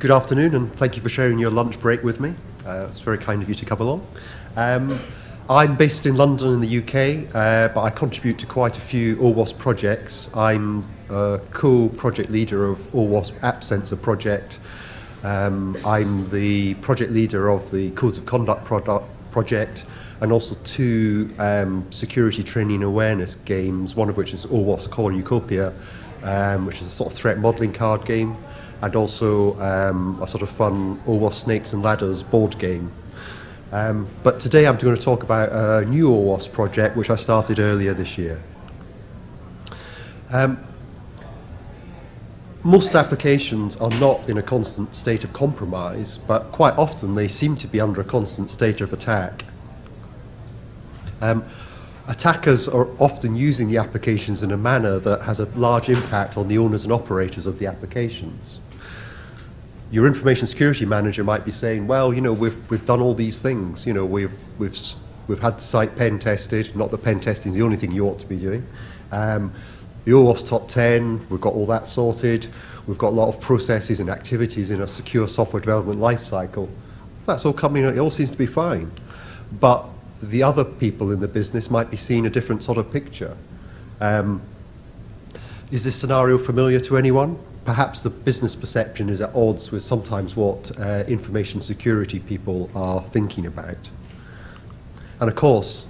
good afternoon, and thank you for sharing your lunch break with me. Uh, it's very kind of you to come along. Um, I'm based in London in the UK, uh, but I contribute to quite a few OWASP projects. I'm a co-project leader of OWASP App Sensor project. Um, I'm the project leader of the Codes of Conduct product project, and also two um, security training awareness games, one of which is OWASP Cornucopia, um, which is a sort of threat modelling card game, and also um, a sort of fun OWASP Snakes and Ladders board game. Um, but today I'm going to talk about a new OWASP project which I started earlier this year. Um, most applications are not in a constant state of compromise, but quite often they seem to be under a constant state of attack. Um, attackers are often using the applications in a manner that has a large impact on the owners and operators of the applications your information security manager might be saying, well, you know, we've, we've done all these things. You know, we've, we've, we've had the site pen tested. Not that pen testing is the only thing you ought to be doing. Um, the OWASP top 10, we've got all that sorted. We've got a lot of processes and activities in a secure software development lifecycle. That's all coming, it all seems to be fine. But the other people in the business might be seeing a different sort of picture. Um, is this scenario familiar to anyone? Perhaps the business perception is at odds with sometimes what uh, information security people are thinking about. And of course,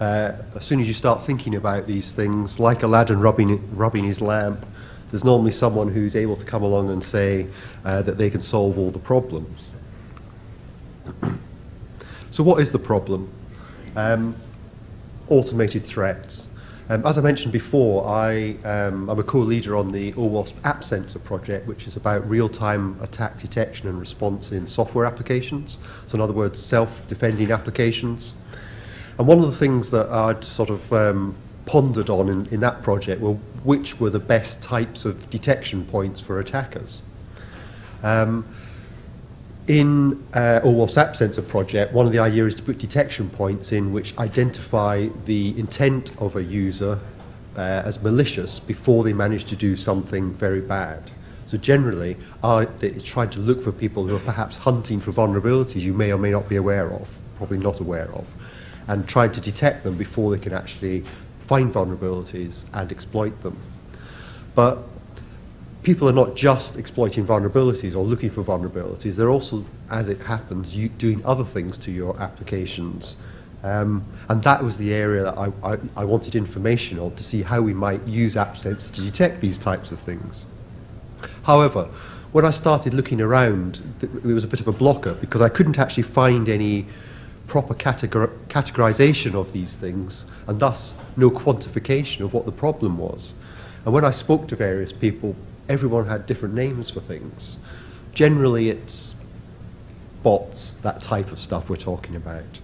uh, as soon as you start thinking about these things, like Aladdin rubbing, rubbing his lamp, there's normally someone who's able to come along and say uh, that they can solve all the problems. so what is the problem? Um, automated threats. Um, as I mentioned before, I, um, I'm a co-leader on the OWASP App Sensor project, which is about real-time attack detection and response in software applications. So in other words, self-defending applications. And one of the things that I'd sort of um, pondered on in, in that project were which were the best types of detection points for attackers. Um, in uh, OWASP App Sensor project, one of the ideas is to put detection points in which identify the intent of a user uh, as malicious before they manage to do something very bad. So generally, uh, it's trying to look for people who are perhaps hunting for vulnerabilities you may or may not be aware of, probably not aware of, and trying to detect them before they can actually find vulnerabilities and exploit them. But people are not just exploiting vulnerabilities or looking for vulnerabilities, they're also, as it happens, you, doing other things to your applications. Um, and that was the area that I, I, I, wanted information on to see how we might use AppSense to detect these types of things. However, when I started looking around, it was a bit of a blocker because I couldn't actually find any proper categor categorization of these things and thus no quantification of what the problem was. And when I spoke to various people, everyone had different names for things. Generally, it's bots, that type of stuff we're talking about.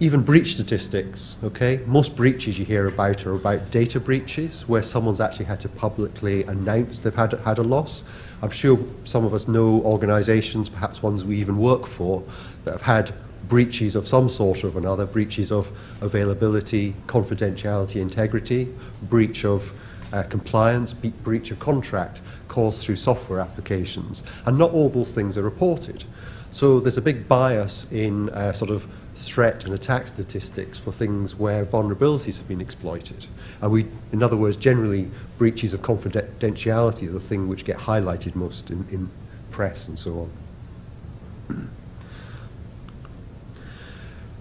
Even breach statistics, okay? Most breaches you hear about are about data breaches, where someone's actually had to publicly announce they've had, had a loss. I'm sure some of us know organizations, perhaps ones we even work for, that have had breaches of some sort or another, breaches of availability, confidentiality, integrity, breach of uh, compliance, be breach of contract caused through software applications. And not all those things are reported. So there's a big bias in uh, sort of threat and attack statistics for things where vulnerabilities have been exploited. And we, in other words, generally breaches of confidentiality are the thing which get highlighted most in, in press and so on.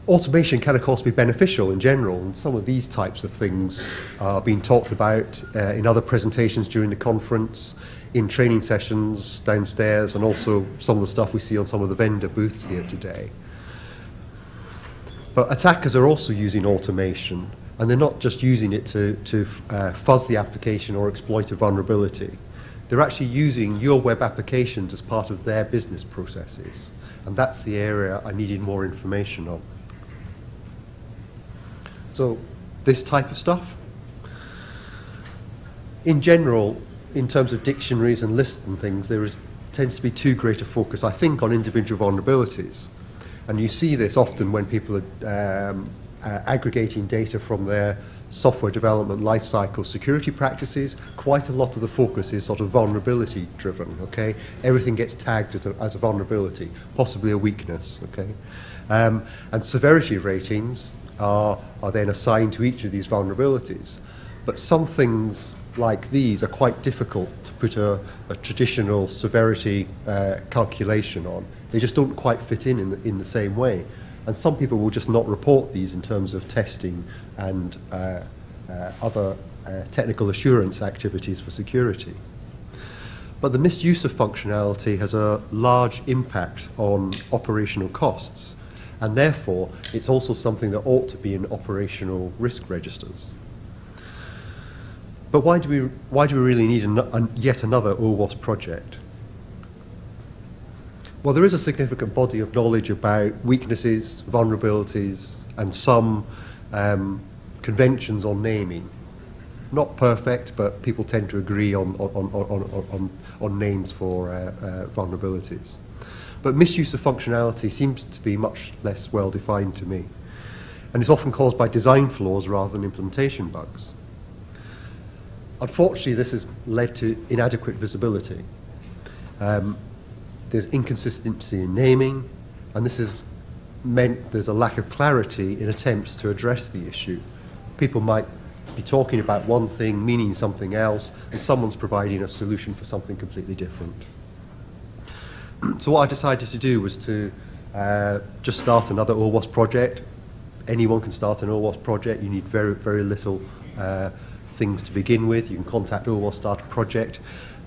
Automation can, of course, be beneficial in general, and some of these types of things are being talked about uh, in other presentations during the conference, in training sessions downstairs, and also some of the stuff we see on some of the vendor booths here today. But attackers are also using automation, and they're not just using it to, to uh, fuzz the application or exploit a vulnerability. They're actually using your web applications as part of their business processes. And that's the area I needed more information on. So this type of stuff. In general, in terms of dictionaries and lists and things, there is, tends to be too great a focus, I think, on individual vulnerabilities. And you see this often when people are um, uh, aggregating data from their software development lifecycle security practices, quite a lot of the focus is sort of vulnerability driven, okay? Everything gets tagged as a, as a vulnerability, possibly a weakness, okay? Um, and severity ratings are, are then assigned to each of these vulnerabilities. But some things like these are quite difficult to put a, a traditional severity uh, calculation on. They just don't quite fit in in the, in the same way. And some people will just not report these in terms of testing and uh, uh, other uh, technical assurance activities for security. But the misuse of functionality has a large impact on operational costs, and therefore it's also something that ought to be in operational risk registers. But why do we, why do we really need an, an, yet another OWASP project? Well, there is a significant body of knowledge about weaknesses, vulnerabilities, and some um, conventions on naming. Not perfect, but people tend to agree on, on, on, on, on, names for uh, uh, vulnerabilities. But misuse of functionality seems to be much less well defined to me. And it's often caused by design flaws rather than implementation bugs. Unfortunately, this has led to inadequate visibility. Um, there's inconsistency in naming, and this has meant there's a lack of clarity in attempts to address the issue. People might be talking about one thing, meaning something else, and someone's providing a solution for something completely different. so what I decided to do was to uh, just start another OWASP project. Anyone can start an OWASP project. You need very, very little uh, things to begin with. You can contact OWASP, start a project.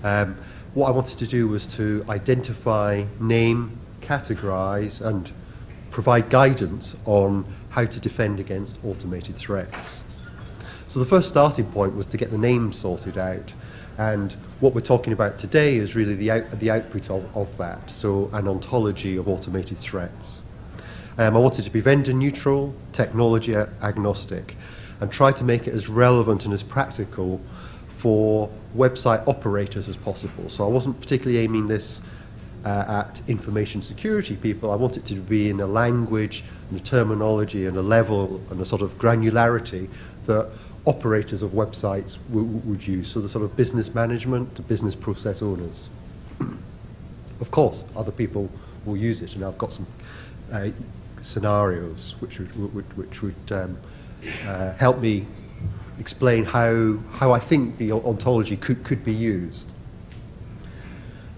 Um, what I wanted to do was to identify, name, categorize, and provide guidance on how to defend against automated threats. So the first starting point was to get the names sorted out and what we're talking about today is really the, out, the output of, of that, so an ontology of automated threats. Um, I wanted to be vendor neutral, technology agnostic, and try to make it as relevant and as practical for website operators as possible. So I wasn't particularly aiming this uh, at information security people. I want it to be in a language and a terminology and a level and a sort of granularity that operators of websites would use. So the sort of business management to business process owners. of course, other people will use it, and I've got some uh, scenarios which would, which, which would um, uh, help me explain how, how I think the ontology could, could be used.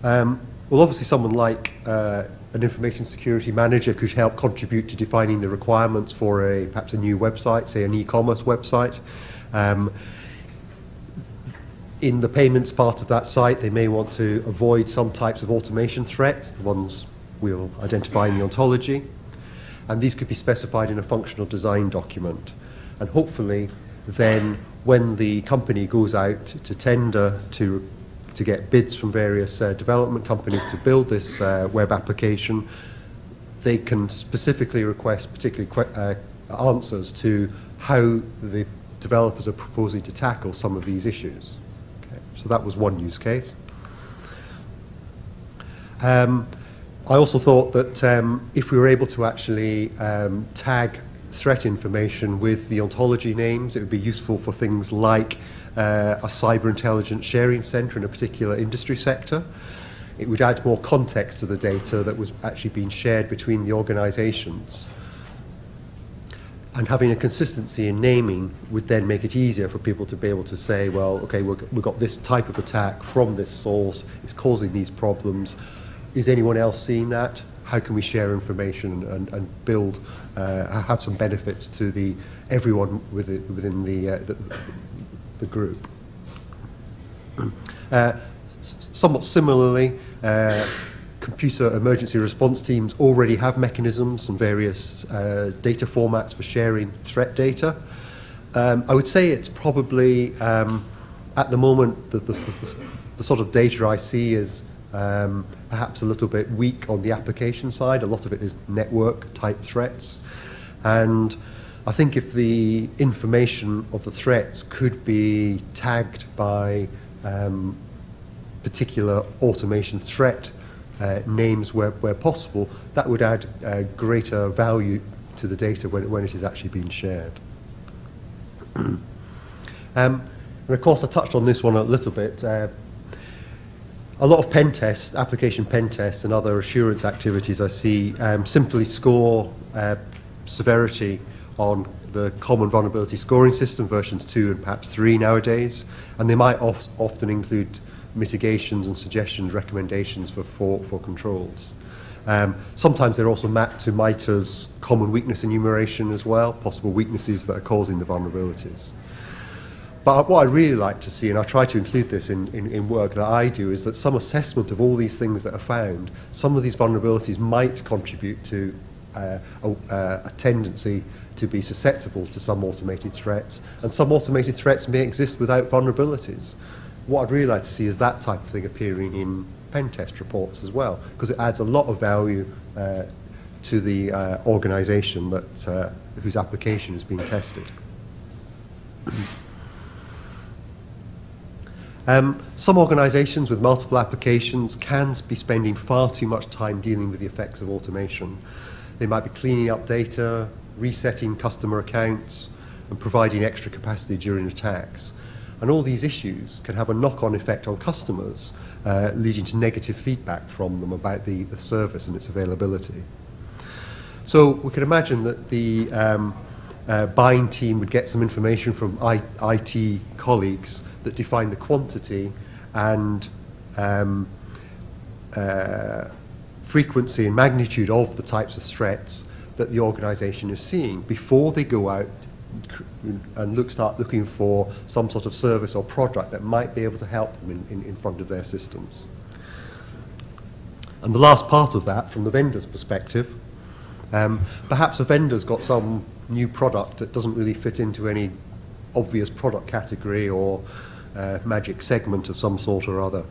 Um, well, obviously someone like uh, an information security manager could help contribute to defining the requirements for a perhaps a new website, say an e-commerce website. Um, in the payments part of that site, they may want to avoid some types of automation threats, the ones we'll identify in the ontology. And these could be specified in a functional design document. And hopefully, then when the company goes out to tender to to get bids from various uh, development companies to build this uh, web application, they can specifically request particularly uh, answers to how the developers are proposing to tackle some of these issues. Okay. So that was one use case. Um, I also thought that um, if we were able to actually um, tag threat information with the ontology names. It would be useful for things like uh, a cyber intelligence sharing centre in a particular industry sector. It would add more context to the data that was actually being shared between the organisations. And having a consistency in naming would then make it easier for people to be able to say, well, okay, we've got this type of attack from this source, it's causing these problems. Is anyone else seeing that? how can we share information and, and build, uh, have some benefits to the everyone within, within the, uh, the, the, group. Uh, somewhat similarly, uh, computer emergency response teams already have mechanisms and various uh, data formats for sharing threat data. Um, I would say it's probably, um, at the moment, the, the, the, the, sort of data I see is um, perhaps a little bit weak on the application side. A lot of it is network type threats. And I think if the information of the threats could be tagged by um, particular automation threat uh, names where, where possible, that would add uh, greater value to the data when, when it is actually being shared. um, and of course, I touched on this one a little bit. Uh, a lot of pen tests, application pen tests, and other assurance activities I see um, simply score uh, severity on the common vulnerability scoring system, versions 2 and perhaps 3 nowadays, and they might of often include mitigations and suggestions, recommendations for, for, for controls. Um, sometimes they're also mapped to MITRE's common weakness enumeration as well, possible weaknesses that are causing the vulnerabilities. But what I really like to see, and I try to include this in, in, in, work that I do, is that some assessment of all these things that are found, some of these vulnerabilities might contribute to uh, a, a tendency to be susceptible to some automated threats, and some automated threats may exist without vulnerabilities. What I'd really like to see is that type of thing appearing in pen test reports as well, because it adds a lot of value uh, to the uh, organization that, uh, whose application is being tested. Um, some organizations with multiple applications can be spending far too much time dealing with the effects of automation. They might be cleaning up data, resetting customer accounts, and providing extra capacity during attacks. And all these issues can have a knock-on effect on customers, uh, leading to negative feedback from them about the, the service and its availability. So we can imagine that the um, uh, buying team would get some information from I IT colleagues that define the quantity and um, uh, frequency and magnitude of the types of threats that the organization is seeing before they go out and look, start looking for some sort of service or product that might be able to help them in, in, in front of their systems. And the last part of that, from the vendor's perspective, um, perhaps a vendor's got some new product that doesn't really fit into any obvious product category or uh, magic segment of some sort or other.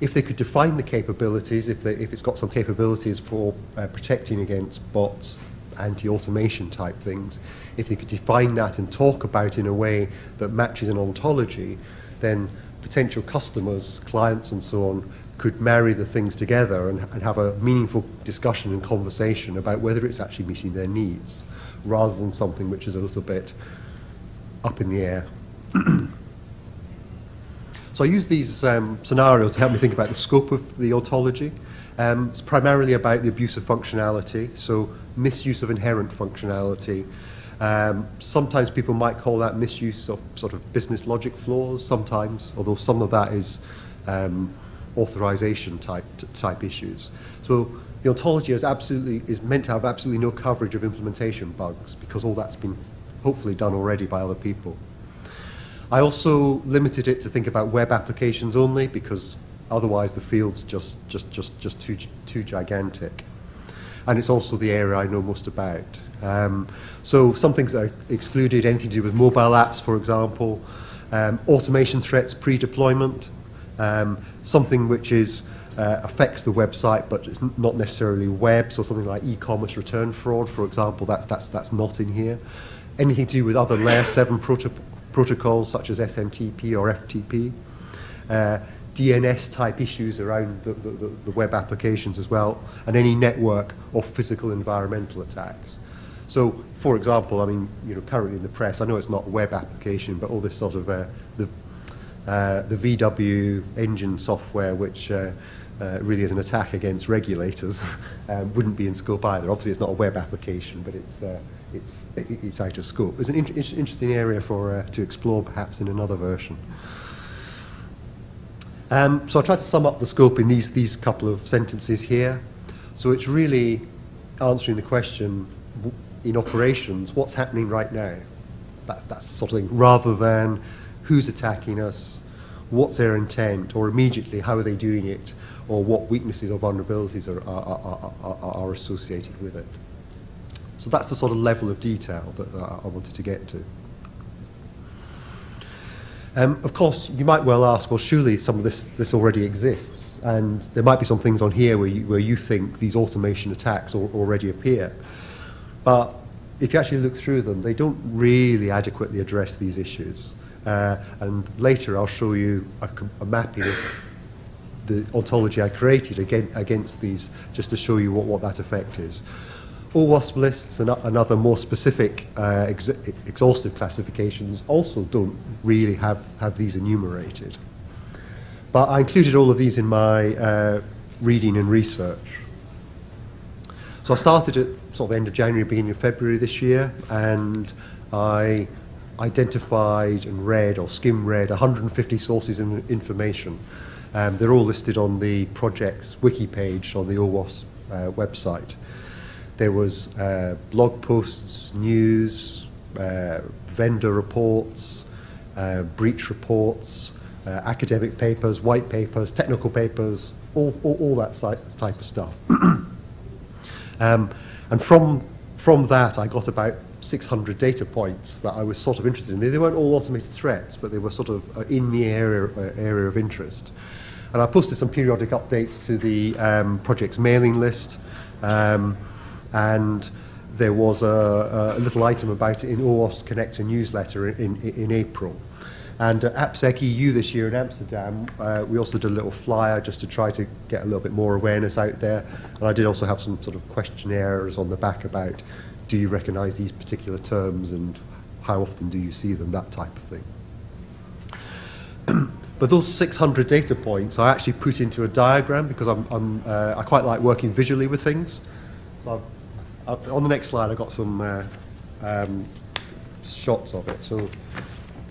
If they could define the capabilities, if, they, if it's got some capabilities for uh, protecting against bots, anti-automation type things, if they could define that and talk about in a way that matches an ontology, then potential customers, clients and so on, could marry the things together and, and have a meaningful discussion and conversation about whether it's actually meeting their needs, rather than something which is a little bit up in the air. So I use these um, scenarios to help me think about the scope of the ontology. Um, it's primarily about the abuse of functionality, so misuse of inherent functionality. Um, sometimes people might call that misuse of sort of business logic flaws, sometimes, although some of that is um, authorization type, type issues. So the ontology is, absolutely, is meant to have absolutely no coverage of implementation bugs because all that's been hopefully done already by other people. I also limited it to think about web applications only because otherwise the field's just, just, just, just too, too gigantic. And it's also the area I know most about. Um, so some things I excluded, anything to do with mobile apps, for example, um, automation threats pre-deployment, um, something which is uh, affects the website, but it's not necessarily web, so something like e-commerce return fraud, for example, that's, that's, that's not in here. Anything to do with other layer 7 proto protocols such as SMTP or FTP. Uh, DNS type issues around the, the, the, web applications as well, and any network or physical environmental attacks. So, for example, I mean, you know, currently in the press, I know it's not web application, but all this sort of uh, the uh, the VW engine software, which uh, uh, really is an attack against regulators, um, wouldn't be in scope either. Obviously, it's not a web application, but it's uh, it's, it's out of scope. It's an in interesting area for uh, to explore perhaps in another version. Um, so I'll try to sum up the scope in these, these couple of sentences here. So it's really answering the question in operations, what's happening right now? That's, that's sort of thing, rather than who's attacking us, what's their intent, or immediately how are they doing it, or what weaknesses or vulnerabilities are, are, are, are associated with it. So that's the sort of level of detail that uh, I wanted to get to. Um, of course, you might well ask, well, surely some of this, this already exists, and there might be some things on here where you, where you think these automation attacks al already appear. But if you actually look through them, they don't really adequately address these issues. Uh, and later I'll show you a, a mapping of the ontology I created again, against these, just to show you what, what that effect is. OWASP lists and, and other more specific uh, ex- exhaustive classifications also don't really have, have these enumerated. But I included all of these in my uh, reading and research. So I started at sort of end of January, beginning of February this year, and I identified and read or skim read 150 sources of information. Um, they're all listed on the project's wiki page on the OWASP uh, website. There was uh, blog posts, news, uh, vendor reports, uh, breach reports, uh, academic papers, white papers, technical papers, all, all, all that type of stuff. Um, and from, from that, I got about 600 data points that I was sort of interested in. They, they weren't all automated threats, but they were sort of uh, in the area, uh, area of interest. And I posted some periodic updates to the um, project's mailing list, um, and there was a, a little item about it in OWASP Connector newsletter in, in, in April. And at AppSec EU this year in Amsterdam, uh, we also did a little flyer just to try to get a little bit more awareness out there. And I did also have some sort of questionnaires on the back about do you recognize these particular terms and how often do you see them, that type of thing. but those 600 data points I actually put into a diagram because I'm, I'm, uh, I quite like working visually with things. So I've, on the next slide, I've got some uh, um, shots of it. So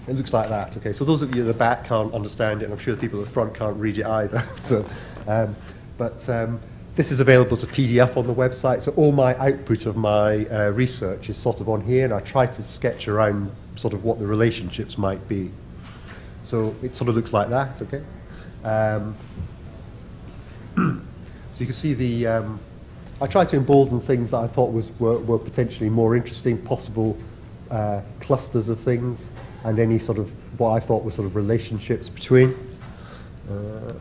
it looks like that. Okay, so those of you at the back can't understand it, and I'm sure the people at the front can't read it either. so, um, but um, this is available as a PDF on the website. So all my output of my uh, research is sort of on here, and I try to sketch around sort of what the relationships might be. So it sort of looks like that. Okay. Um, so you can see the. I tried to embolden things that I thought was were, were potentially more interesting, possible uh, clusters of things and any sort of what I thought were sort of relationships between uh,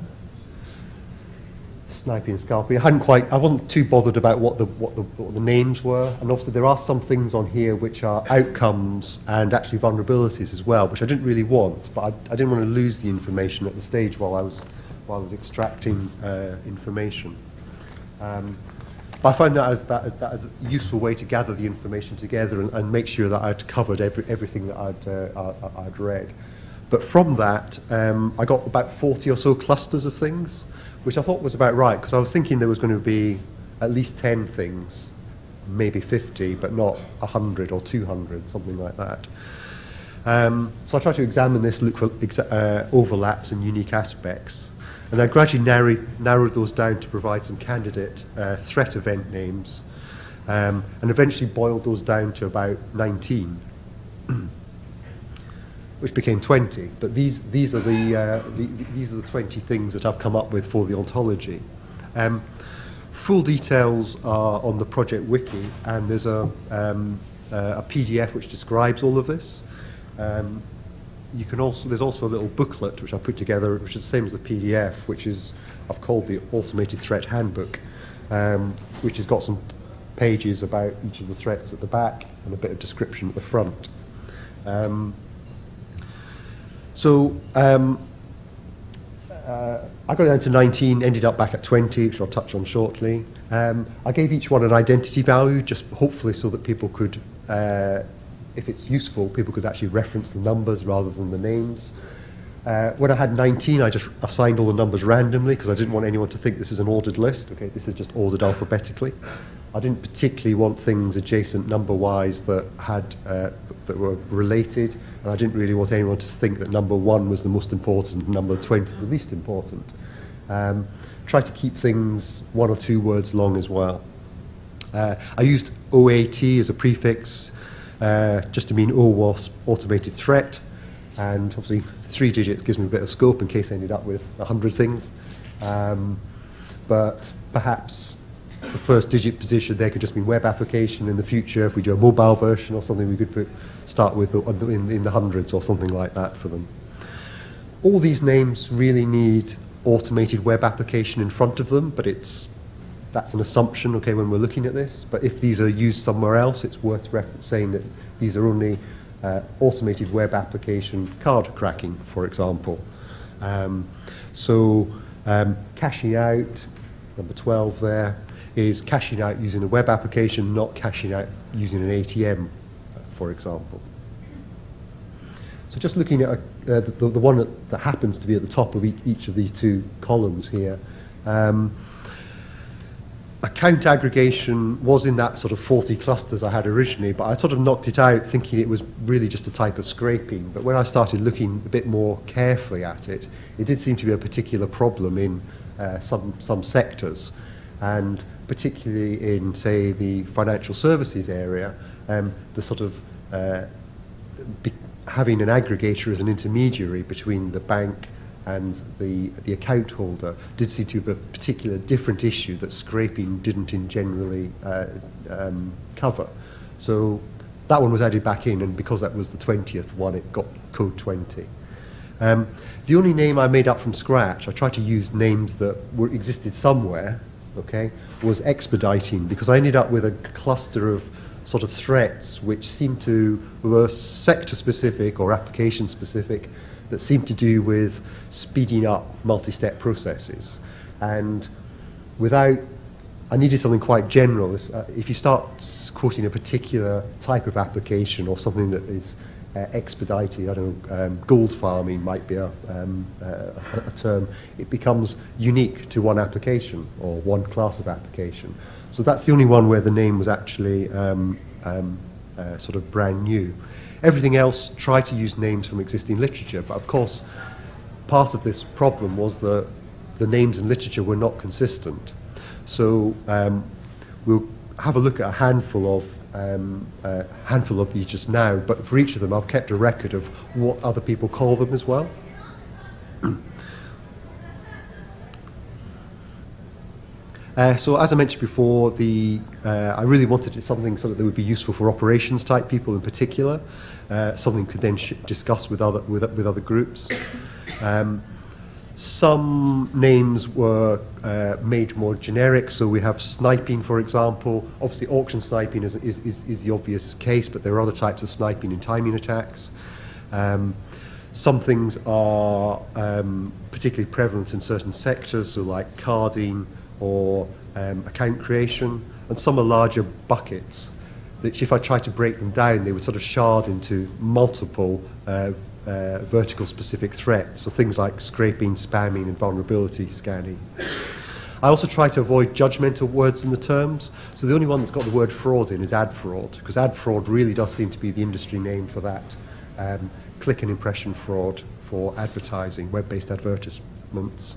sniping and scalping. I hadn't quite, I wasn't too bothered about what the, what the what the names were, and obviously there are some things on here which are outcomes and actually vulnerabilities as well, which I didn't really want, but I, I didn't want to lose the information at the stage while I was while I was extracting uh, information. Um, I find that as, that, as, that as a useful way to gather the information together and, and make sure that I'd covered every, everything that I'd, uh, I, I'd read. But from that, um, I got about 40 or so clusters of things, which I thought was about right, because I was thinking there was going to be at least 10 things, maybe 50, but not 100 or 200, something like that. Um, so I tried to examine this, look for uh, overlaps and unique aspects. And I gradually narrowed, narrowed those down to provide some candidate uh, threat event names, um, and eventually boiled those down to about 19, which became 20. But these, these, are the, uh, the, these are the 20 things that I've come up with for the ontology. Um, full details are on the project wiki, and there's a, um, uh, a PDF which describes all of this. Um, you can also there's also a little booklet which I put together, which is the same as the PDF, which is I've called the Automated Threat Handbook, um, which has got some pages about each of the threats at the back and a bit of description at the front. Um, so um, uh, I got down to 19, ended up back at 20, which I'll touch on shortly. Um, I gave each one an identity value, just hopefully so that people could uh, if it's useful, people could actually reference the numbers rather than the names. Uh, when I had 19, I just assigned all the numbers randomly because I didn't want anyone to think this is an ordered list. Okay, this is just ordered alphabetically. I didn't particularly want things adjacent number-wise that had uh, that were related, and I didn't really want anyone to think that number one was the most important, number 20 the least important. Um, try to keep things one or two words long as well. Uh, I used OAT as a prefix uh, just to mean OWASP automated threat. And obviously, three digits gives me a bit of scope in case I ended up with 100 things. Um, but perhaps the first digit position there could just mean web application in the future. If we do a mobile version or something, we could put, start with in, in the hundreds or something like that for them. All these names really need automated web application in front of them, but it's that's an assumption, okay, when we're looking at this. But if these are used somewhere else, it's worth saying that these are only uh, automated web application card cracking, for example. Um, so um, cashing out, number 12 there, is cashing out using a web application, not cashing out using an ATM, for example. So just looking at uh, the, the, one that, that, happens to be at the top of each, each of these two columns here, um, account aggregation was in that sort of 40 clusters I had originally, but I sort of knocked it out thinking it was really just a type of scraping. But when I started looking a bit more carefully at it, it did seem to be a particular problem in uh, some, some sectors, and particularly in, say, the financial services area, um, the sort of uh, having an aggregator as an intermediary between the bank and the, the account holder did seem to be a particular different issue that scraping didn't in generally uh, um, cover. So that one was added back in, and because that was the 20th one, it got code 20. Um, the only name I made up from scratch, I tried to use names that were existed somewhere, okay, was expediting, because I ended up with a cluster of sort of threats which seemed to were sector specific or application specific that seem to do with speeding up multi-step processes. And without, I needed something quite general. Uh, if you start quoting a particular type of application or something that is uh, expedited, I don't know, um, gold farming might be a, um, uh, a term, it becomes unique to one application or one class of application. So that's the only one where the name was actually um, um uh, sort of brand new. Everything else tried to use names from existing literature, but of course, part of this problem was that the names in literature were not consistent. So um, we'll have a look at a handful of um, handful of these just now, but for each of them, I've kept a record of what other people call them as well. Uh, so as I mentioned before, the, uh, I really wanted something so that would be useful for operations type people in particular, uh, something could then discuss with other, with, with other groups. Um, some names were uh, made more generic, so we have sniping, for example. Obviously, auction sniping is, is, is, is the obvious case, but there are other types of sniping and timing attacks. Um, some things are um, particularly prevalent in certain sectors, so like carding, or um, account creation, and some are larger buckets that if I tried to break them down, they would sort of shard into multiple uh, uh, vertical specific threats, so things like scraping, spamming, and vulnerability scanning. I also try to avoid judgmental words in the terms, so the only one that's got the word fraud in is ad fraud, because ad fraud really does seem to be the industry name for that. Um, click and impression fraud for advertising, web-based advertisements.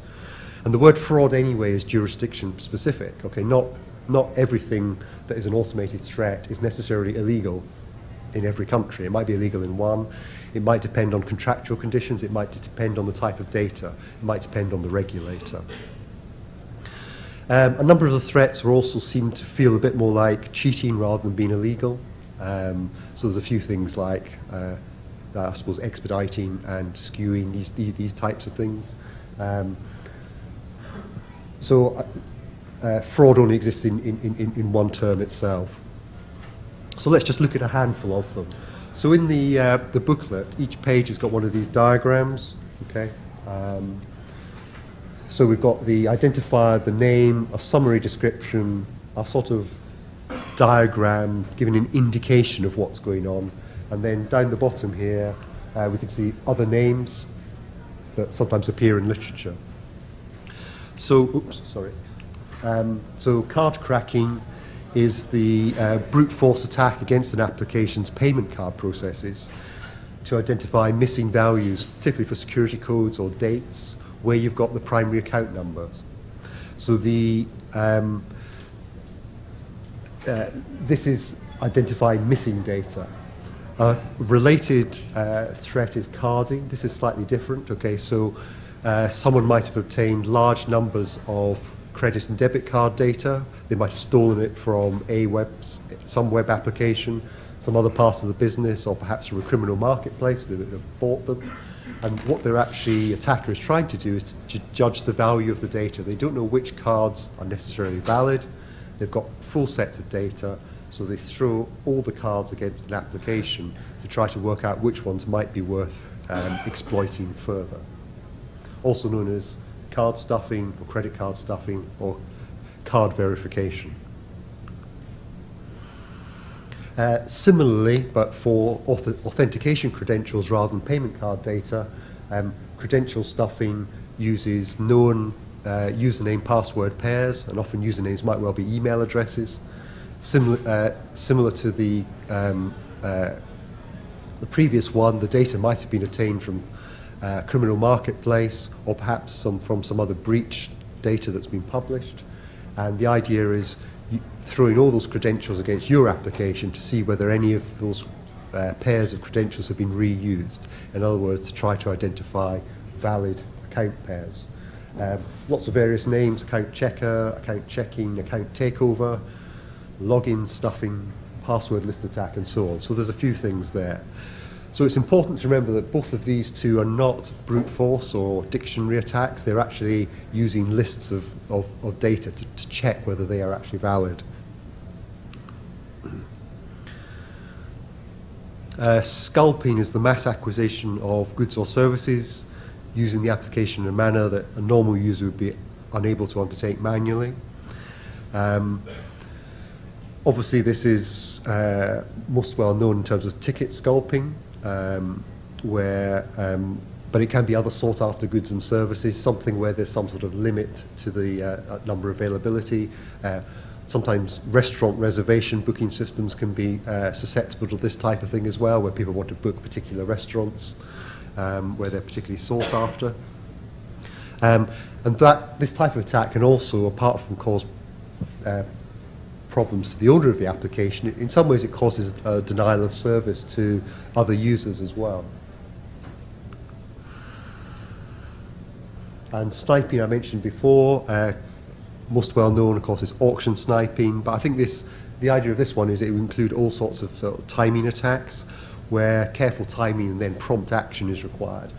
And the word fraud anyway is jurisdiction specific. Okay, not not everything that is an automated threat is necessarily illegal in every country. It might be illegal in one. It might depend on contractual conditions. It might depend on the type of data. It might depend on the regulator. Um, a number of the threats also seem to feel a bit more like cheating rather than being illegal. Um, so there's a few things like, uh, I suppose, expediting and skewing, these, these, these types of things. Um, so uh, uh, fraud only exists in, in, in, in one term itself. So let's just look at a handful of them. So in the, uh, the booklet, each page has got one of these diagrams. Okay. Um, so we've got the identifier, the name, a summary description, a sort of diagram giving an indication of what's going on. And then down the bottom here, uh, we can see other names that sometimes appear in literature. So, oops, sorry. Um, so card cracking is the uh, brute force attack against an application's payment card processes to identify missing values, typically for security codes or dates, where you've got the primary account numbers. So the um, uh, this is identifying missing data. A related uh, threat is carding. This is slightly different. Okay, so uh, someone might have obtained large numbers of credit and debit card data. They might have stolen it from a web, some web application, some other part of the business, or perhaps from a criminal marketplace. They would have bought them. And what their actually attacker is trying to do is to judge the value of the data. They don't know which cards are necessarily valid. They've got full sets of data, so they throw all the cards against an application to try to work out which ones might be worth um, exploiting further also known as card stuffing or credit card stuffing or card verification. Uh, similarly, but for auth authentication credentials rather than payment card data, um, credential stuffing uses known uh, username password pairs, and often usernames might well be email addresses. Similar, uh, similar to the, um, uh, the previous one, the data might have been obtained from uh, criminal marketplace or perhaps some, from some other breach data that's been published. And the idea is throwing all those credentials against your application to see whether any of those uh, pairs of credentials have been reused. In other words, to try to identify valid account pairs. Um, lots of various names, account checker, account checking, account takeover, login stuffing, password list attack and so on. So there's a few things there. So it's important to remember that both of these two are not brute force or dictionary attacks. They're actually using lists of, of, of data to, to check whether they are actually valid. Uh, scalping is the mass acquisition of goods or services using the application in a manner that a normal user would be unable to undertake manually. Um, obviously, this is uh, most well known in terms of ticket scalping, um, where, um, but it can be other sought after goods and services, something where there's some sort of limit to the uh, uh number availability. Uh, sometimes restaurant reservation booking systems can be uh, susceptible to this type of thing as well, where people want to book particular restaurants, um, where they're particularly sought after. Um, and that this type of attack can also, apart from cause uh, problems to the order of the application, in some ways it causes a denial of service to other users as well. And sniping I mentioned before, uh, most well known of course is auction sniping, but I think this the idea of this one is it would include all sorts of, sort of timing attacks where careful timing and then prompt action is required.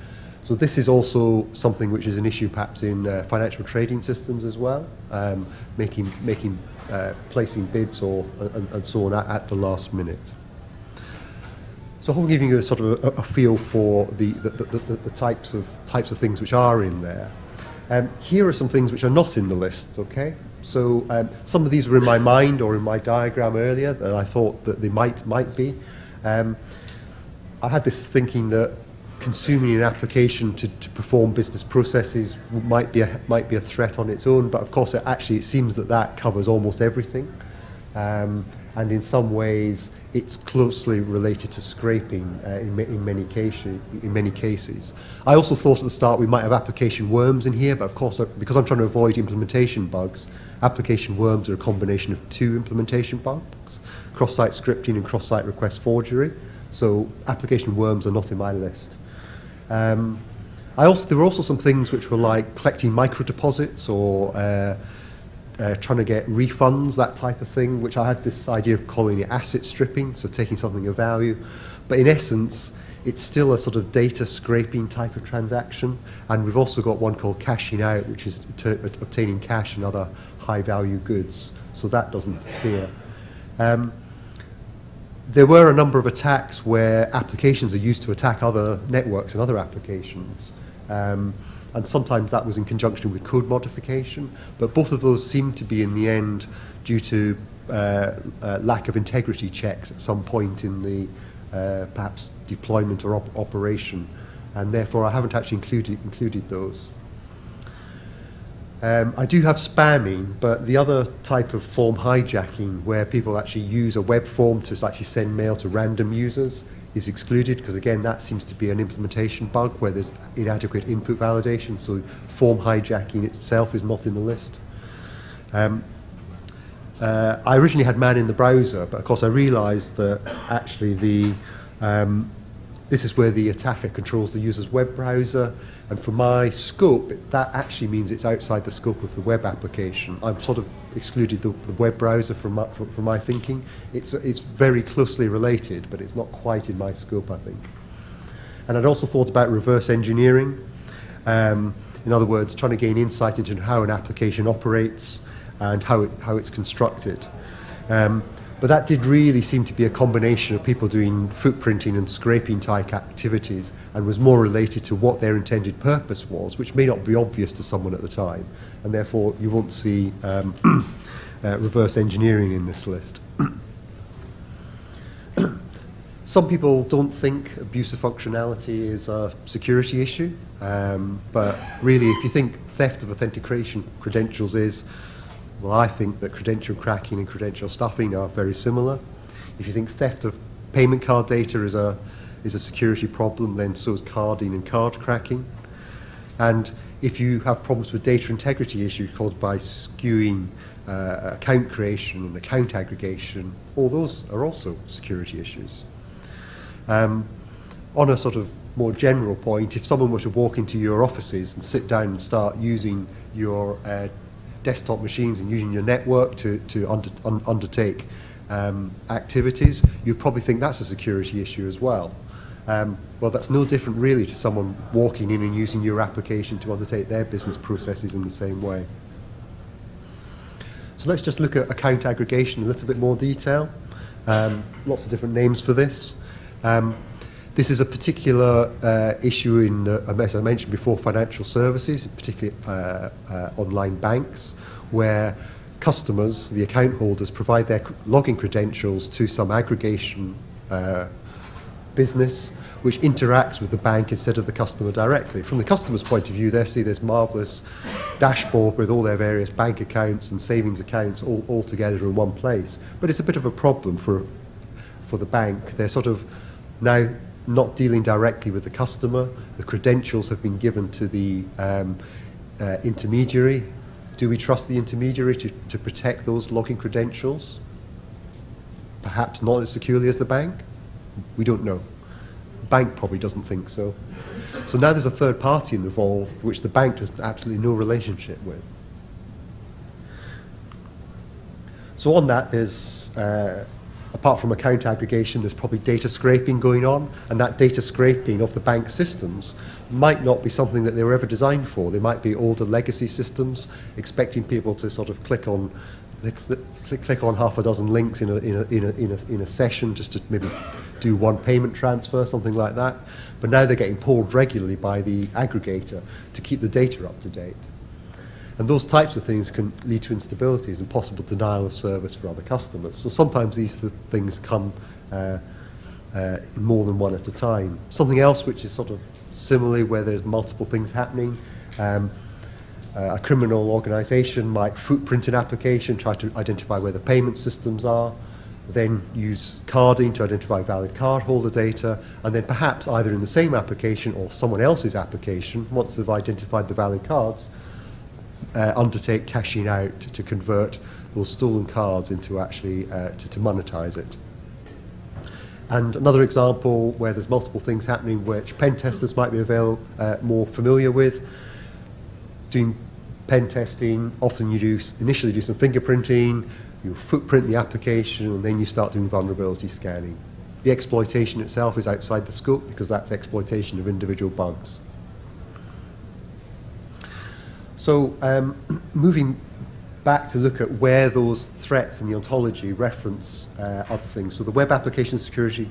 So this is also something which is an issue perhaps in uh, financial trading systems as well, um, making, making uh, placing bids or, and, and so on at, at, the last minute. So I'm giving you a sort of a, a feel for the, the, the, the, the types, of, types of things which are in there. Um, here are some things which are not in the list, okay? So um, some of these were in my mind or in my diagram earlier that I thought that they might, might be. Um, I had this thinking that consuming an application to, to perform business processes might be a might be a threat on its own, but of course, it actually it seems that that covers almost everything, um, and in some ways, it's closely related to scraping uh, in, in many cases. In many cases, I also thought at the start we might have application worms in here, but of course, uh, because I'm trying to avoid implementation bugs, application worms are a combination of two implementation bugs: cross-site scripting and cross-site request forgery. So application worms are not in my list. Um, I also, there were also some things which were like collecting micro deposits or uh, uh, trying to get refunds, that type of thing, which I had this idea of calling it asset stripping, so taking something of value. But in essence, it's still a sort of data scraping type of transaction. And we've also got one called cashing out, which is obtaining cash and other high value goods. So that doesn't appear. Um, there were a number of attacks where applications are used to attack other networks and other applications. Um, and sometimes that was in conjunction with code modification, but both of those seemed to be in the end due to uh, uh, lack of integrity checks at some point in the uh, perhaps deployment or op operation, and therefore I haven't actually included, included those. Um, I do have spamming, but the other type of form hijacking, where people actually use a web form to actually send mail to random users, is excluded because again that seems to be an implementation bug where there's inadequate input validation. So form hijacking itself is not in the list. Um, uh, I originally had man in the browser, but of course I realised that actually the um, this is where the attacker controls the user's web browser and for my scope, that actually means it's outside the scope of the web application. I've sort of excluded the, the web browser from my, from, from my thinking. It's, it's very closely related, but it's not quite in my scope, I think. And I'd also thought about reverse engineering. Um, in other words, trying to gain insight into how an application operates and how, it, how it's constructed. Um, but that did really seem to be a combination of people doing footprinting and scraping type activities and was more related to what their intended purpose was, which may not be obvious to someone at the time. And therefore, you won't see um, uh, reverse engineering in this list. Some people don't think abusive functionality is a security issue, um, but really, if you think theft of authentication credentials is, well, I think that credential cracking and credential stuffing are very similar. If you think theft of payment card data is a, is a security problem, then so is carding and card cracking. And if you have problems with data integrity issues caused by skewing uh, account creation and account aggregation, all those are also security issues. Um, on a sort of more general point, if someone were to walk into your offices and sit down and start using your uh, desktop machines and using your network to, to under, un, undertake um, activities, you'd probably think that's a security issue as well. Um, well, that's no different really to someone walking in and using your application to undertake their business processes in the same way. So let's just look at account aggregation in a little bit more detail. Um, lots of different names for this. Um, this is a particular uh, issue in, uh, as I mentioned before, financial services, particularly uh, uh, online banks, where customers, the account holders, provide their login credentials to some aggregation uh, business which interacts with the bank instead of the customer directly. From the customer's point of view, they see this marvelous dashboard with all their various bank accounts and savings accounts all, all together in one place. But it's a bit of a problem for, for the bank. They're sort of now not dealing directly with the customer. The credentials have been given to the um, uh, intermediary. Do we trust the intermediary to, to protect those login credentials? Perhaps not as securely as the bank? We don't know. The bank probably doesn't think so. So now there's a third party involved, which the bank has absolutely no relationship with. So on that, there's uh, apart from account aggregation, there's probably data scraping going on, and that data scraping of the bank systems might not be something that they were ever designed for. They might be older legacy systems, expecting people to sort of click on click, click on half a dozen links in a, in, a, in, a, in, a, in a session just to maybe do one payment transfer, something like that. But now they're getting pulled regularly by the aggregator to keep the data up to date. And those types of things can lead to instabilities and possible denial of service for other customers. So sometimes these th things come uh, uh, more than one at a time. Something else which is sort of similarly where there's multiple things happening. Um, uh, a criminal organization might footprint an application, try to identify where the payment systems are, then use carding to identify valid cardholder data, and then perhaps either in the same application or someone else's application, once they've identified the valid cards, uh, undertake cashing out to convert those stolen cards into actually uh, to, to monetize it. And another example where there's multiple things happening which pen testers might be avail, uh, more familiar with. Doing pen testing, often you do initially do some fingerprinting, you footprint the application, and then you start doing vulnerability scanning. The exploitation itself is outside the scope because that's exploitation of individual bugs. So um, moving back to look at where those threats in the ontology reference uh, other things. So the Web Application Security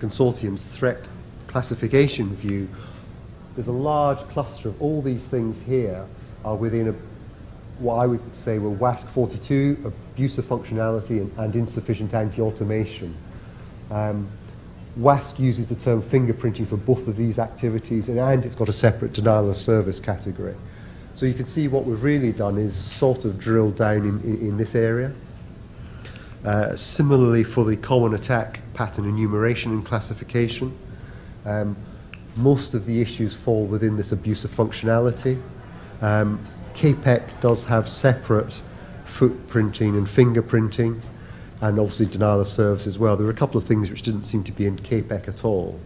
Consortium's threat classification view, there's a large cluster of all these things here are within a, what I would say were WASC 42, abuse of functionality and, and insufficient anti-automation. Um, WASC uses the term fingerprinting for both of these activities and, and it's got a separate denial of service category. So you can see what we've really done is sort of drill down in, in, in this area. Uh, similarly for the common attack pattern enumeration and classification, um, most of the issues fall within this abuse of functionality. Um, CAPEC does have separate footprinting and fingerprinting, and obviously denial of service as well. There are a couple of things which didn't seem to be in CAPEC at all.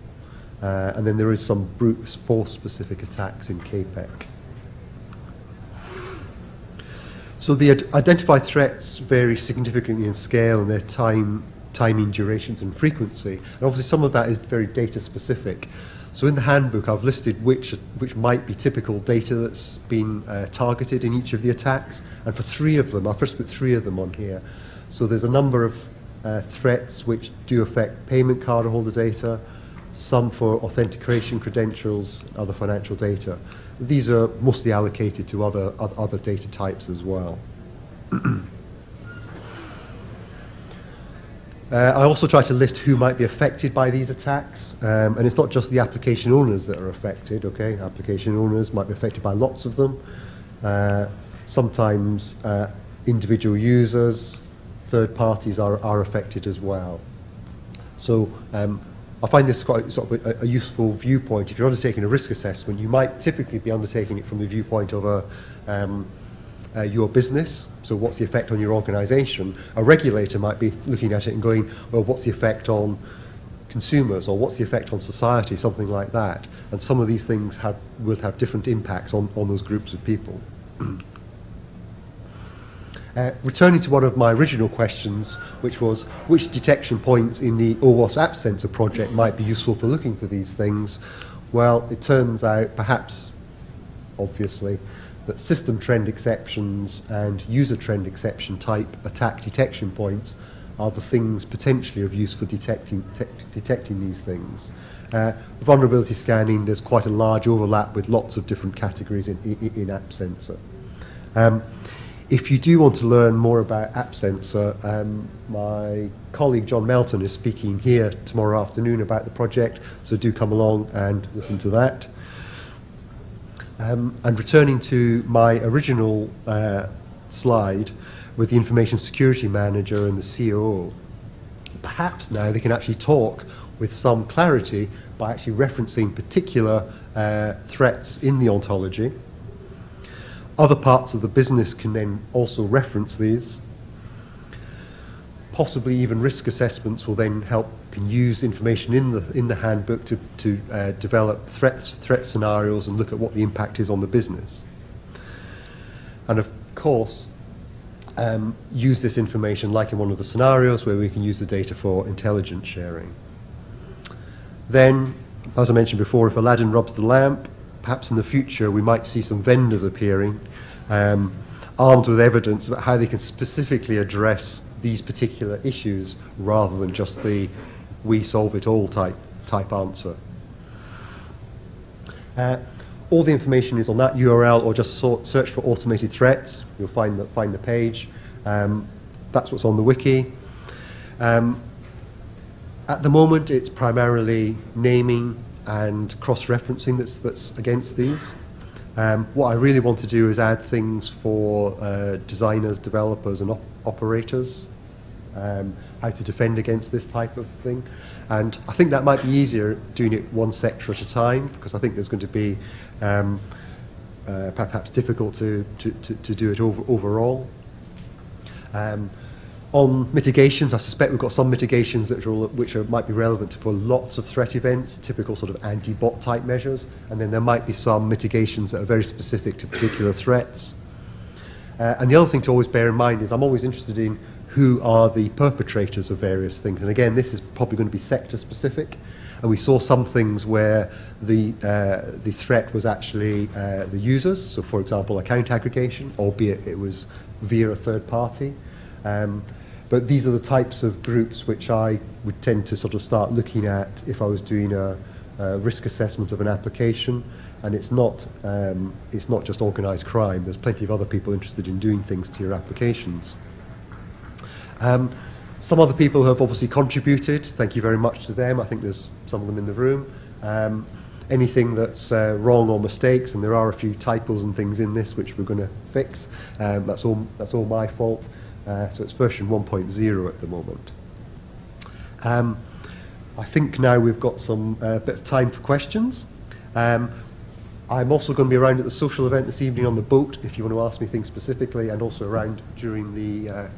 Uh, and then there is some brute force specific attacks in CAPEC. So the identified threats vary significantly in scale and their time, timing, durations and frequency. And obviously some of that is very data specific. So in the handbook I've listed which, which might be typical data that's been uh, targeted in each of the attacks. And for three of them, I've put three of them on here. So there's a number of uh, threats which do affect payment card holder data, some for authentication credentials, other financial data. These are mostly allocated to other, other data types as well. Uh, I also try to list who might be affected by these attacks, um, and it's not just the application owners that are affected, okay? Application owners might be affected by lots of them. Uh, sometimes uh, individual users, third parties are, are affected as well. So um, I find this quite sort of a, a useful viewpoint. If you're undertaking a risk assessment, you might typically be undertaking it from the viewpoint of a, um, uh, your business. So what's the effect on your organisation? A regulator might be looking at it and going, well, what's the effect on consumers or what's the effect on society, something like that. And some of these things have, will have different impacts on, on those groups of people. Uh, returning to one of my original questions, which was which detection points in the OWASP App Sensor project might be useful for looking for these things, well, it turns out, perhaps obviously, that system trend exceptions and user trend exception type attack detection points are the things potentially of use for detecting, detecting these things. Uh, vulnerability scanning, there's quite a large overlap with lots of different categories in, in, in App Sensor. Um, if you do want to learn more about App Sensor, um, my colleague John Melton is speaking here tomorrow afternoon about the project, so do come along and listen to that. Um, and returning to my original uh, slide with the Information Security Manager and the COO, perhaps now they can actually talk with some clarity by actually referencing particular uh, threats in the ontology. Other parts of the business can then also reference these. Possibly even risk assessments will then help can use information in the in the handbook to to uh, develop threats threat scenarios and look at what the impact is on the business. And of course, um, use this information like in one of the scenarios where we can use the data for intelligence sharing. Then, as I mentioned before, if Aladdin rubs the lamp, perhaps in the future we might see some vendors appearing um, armed with evidence about how they can specifically address these particular issues rather than just the we solve it all type, type answer. Uh, all the information is on that URL or just sort, search for automated threats. You'll find the, find the page. Um, that's what's on the wiki. Um, at the moment, it's primarily naming and cross-referencing that's, that's against these. Um, what I really want to do is add things for uh, designers, developers, and op operators, um, how to defend against this type of thing. And I think that might be easier doing it one sector at a time, because I think there's going to be um, uh, perhaps difficult to, to, to, to do it over, overall. Um, on mitigations, I suspect we've got some mitigations that are, which are, might be relevant for lots of threat events, typical sort of anti-bot type measures, and then there might be some mitigations that are very specific to particular threats. Uh, and the other thing to always bear in mind is I'm always interested in who are the perpetrators of various things. And again, this is probably going to be sector specific. And we saw some things where the, uh, the threat was actually uh, the users. So, for example, account aggregation, albeit it was via a third party. Um, but these are the types of groups which I would tend to sort of start looking at if I was doing a, a risk assessment of an application. And it's not, um, it's not just organised crime. There's plenty of other people interested in doing things to your applications. Um, some other people have obviously contributed. Thank you very much to them. I think there's some of them in the room. Um, anything that's uh, wrong or mistakes, and there are a few typos and things in this which we're going to fix. Um, that's all. That's all my fault. Uh, so it's version 1.0 at the moment. Um, I think now we've got some uh, bit of time for questions. Um, I'm also going to be around at the social event this evening on the boat if you want to ask me things specifically, and also around during the uh,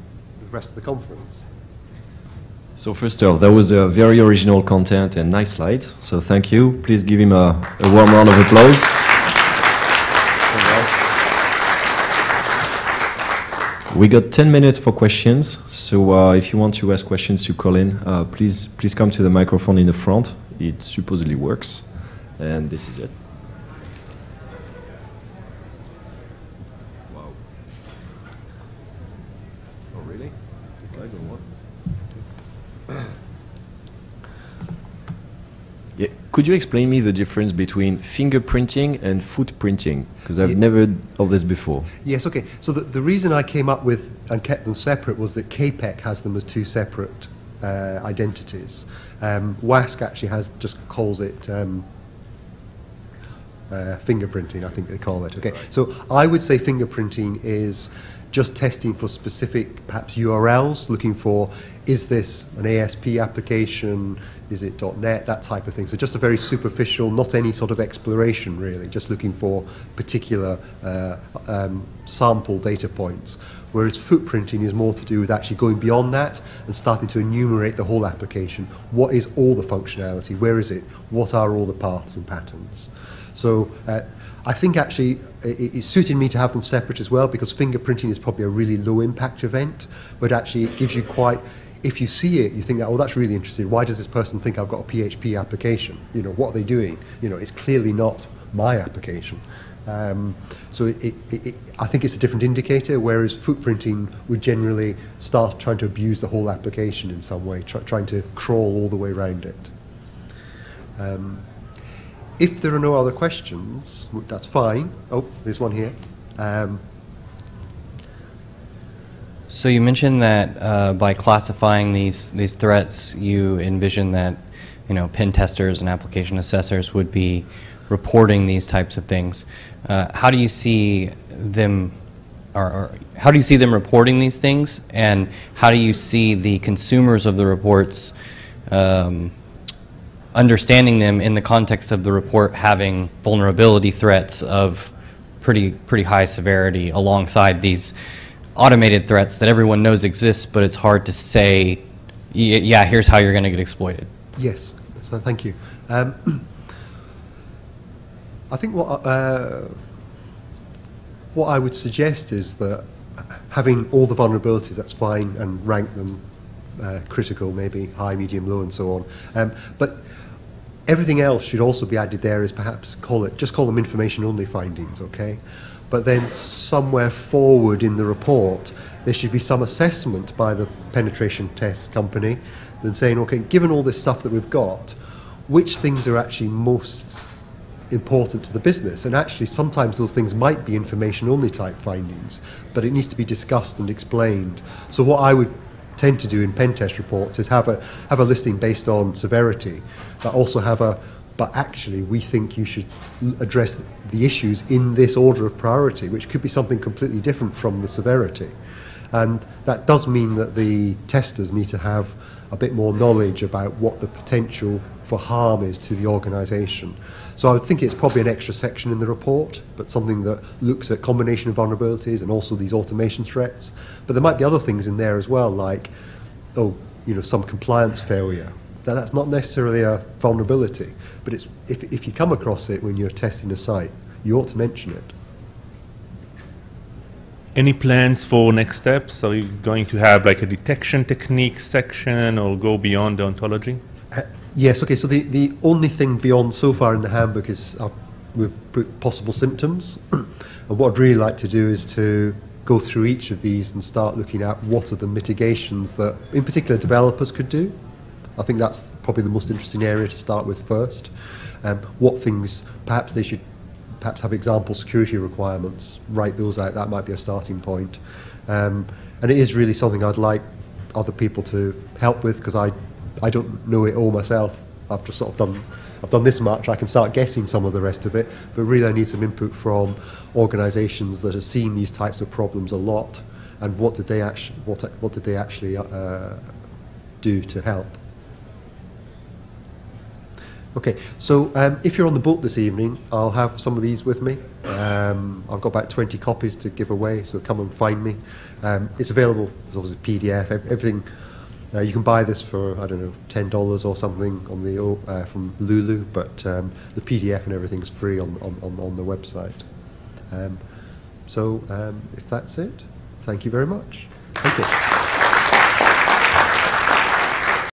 rest of the conference. So first of all, that was a very original content and nice slide. So thank you. Please give him a, a warm round of applause. We got 10 minutes for questions. So uh, if you want to ask questions to Colin, uh, please please come to the microphone in the front. It supposedly works, and this is it. Could you explain me the difference between fingerprinting and footprinting? Because I've yeah. never heard of this before. Yes, okay. So the, the reason I came up with and kept them separate was that CAPEC has them as two separate uh, identities. Um, WASC actually has just calls it um, uh, fingerprinting, I think they call it. Okay, so I would say fingerprinting is just testing for specific, perhaps URLs, looking for is this an ASP application, is it .NET, that type of thing. So just a very superficial, not any sort of exploration really, just looking for particular uh, um, sample data points. Whereas footprinting is more to do with actually going beyond that and starting to enumerate the whole application. What is all the functionality? Where is it? What are all the paths and patterns? So uh, I think actually it, it suited me to have them separate as well because fingerprinting is probably a really low impact event, but actually it gives you quite, if you see it, you think oh, that's really interesting. Why does this person think I've got a PHP application? You know, what are they doing? You know, it's clearly not my application. Um, so it, it, it, I think it's a different indicator, whereas footprinting would generally start trying to abuse the whole application in some way, try, trying to crawl all the way around it. Um, if there are no other questions, that's fine. Oh, there's one here. Um, so you mentioned that uh, by classifying these these threats, you envision that you know pen testers and application assessors would be reporting these types of things. Uh, how do you see them, or, or, how do you see them reporting these things, and how do you see the consumers of the reports um, understanding them in the context of the report having vulnerability threats of pretty pretty high severity alongside these automated threats that everyone knows exist, but it's hard to say, yeah, here's how you're going to get exploited. Yes, so thank you. Um, I think what uh, what I would suggest is that having all the vulnerabilities, that's fine, and rank them uh, critical, maybe high, medium, low, and so on. Um, but everything else should also be added there as perhaps call it just call them information only findings, okay? But then somewhere forward in the report, there should be some assessment by the penetration test company, then saying, okay, given all this stuff that we've got, which things are actually most important to the business. And actually, sometimes those things might be information only type findings, but it needs to be discussed and explained. So, what I would tend to do in pen test reports is have a, have a listing based on severity, but also have a but actually we think you should address the issues in this order of priority, which could be something completely different from the severity. And that does mean that the testers need to have a bit more knowledge about what the potential for harm is to the organisation. So I would think it's probably an extra section in the report, but something that looks at combination of vulnerabilities and also these automation threats. But there might be other things in there as well, like, oh, you know, some compliance failure. That's not necessarily a vulnerability, but it's, if, if you come across it when you're testing a site, you ought to mention it. Any plans for next steps? Are you going to have like a detection technique section or go beyond the ontology? Uh, yes, okay, so the, the only thing beyond so far in the handbook is uh, we've put possible symptoms. and what I'd really like to do is to go through each of these and start looking at what are the mitigations that, in particular, developers could do. I think that's probably the most interesting area to start with first. Um, what things perhaps they should perhaps have example security requirements, write those out, that might be a starting point. Um, and it is really something I'd like other people to help with because I, I don't know it all myself. I've just sort of done, I've done this much, I can start guessing some of the rest of it, but really I need some input from organisations that have seen these types of problems a lot and what did they actually, what, what did they actually uh, do to help. Okay, so um, if you're on the boat this evening, I'll have some of these with me. Um, I've got about 20 copies to give away, so come and find me. Um, it's available as obviously PDF, everything. Uh, you can buy this for I don't know ten dollars or something on the uh, from Lulu, but um, the PDF and everything's free on on, on, on the website. Um, so um, if that's it, thank you very much. Thank you.